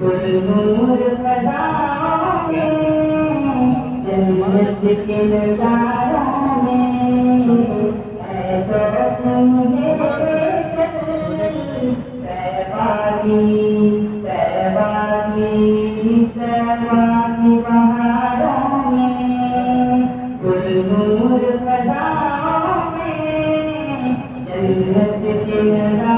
गुलमोर फजाओं में जन्नत के नजारों में ऐशो मुझे चल तैबागी तैबागी तैबागी बहारों में गुलमोर फजाओं में जन्नत के नजारों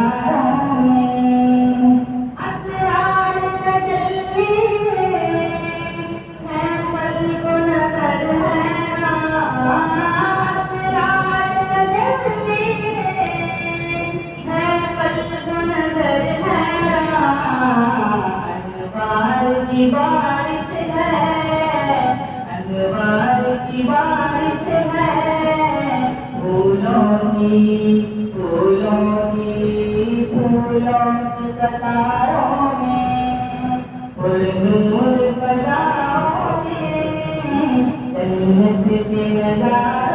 की बारिश है, फूलों की फूलों की फूलों की कतारों में नूर फजाओं में, जन्नत के नजारों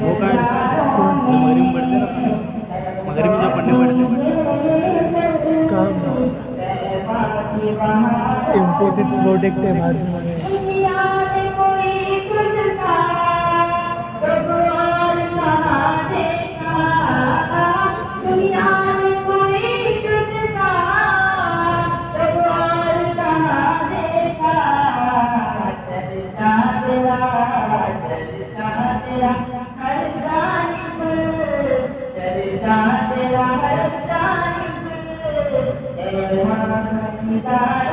वो कहाँ है इम्पोर्टेड प्रोडक्ट है भारत में में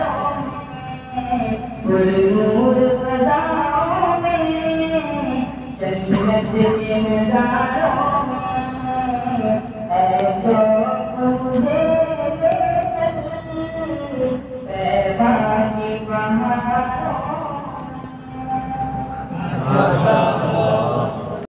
नूर फजाओं में जन्नत के नजारों